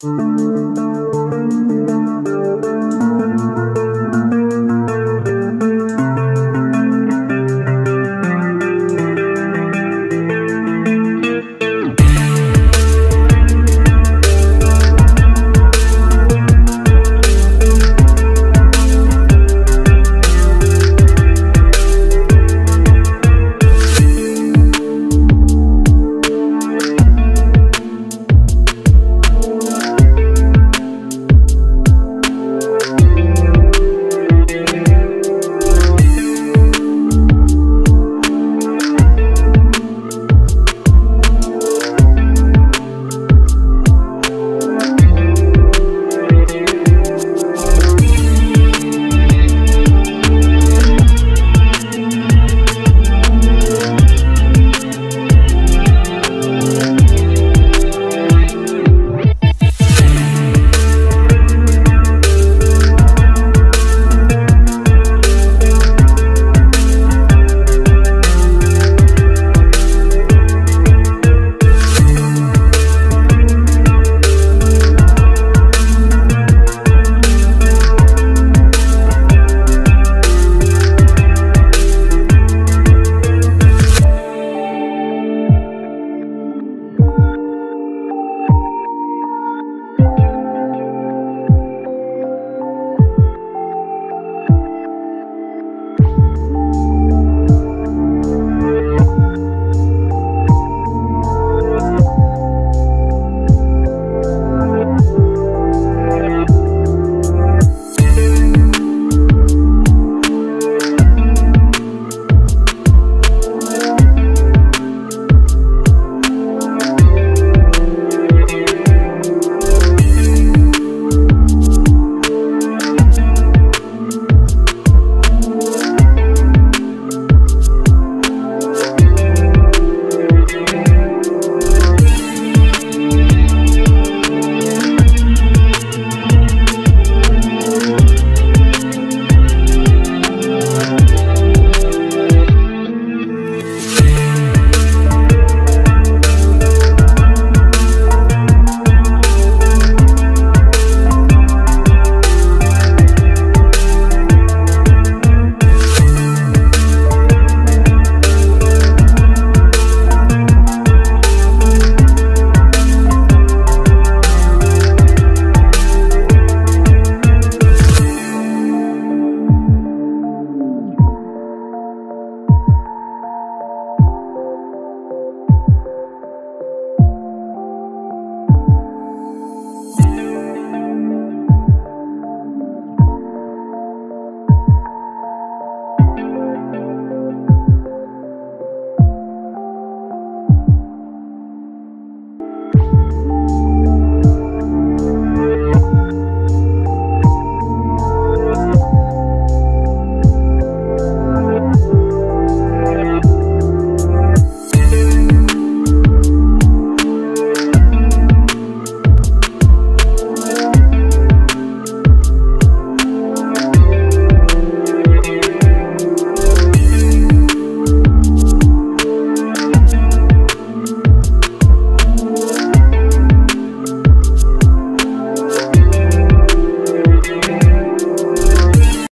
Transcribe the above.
Música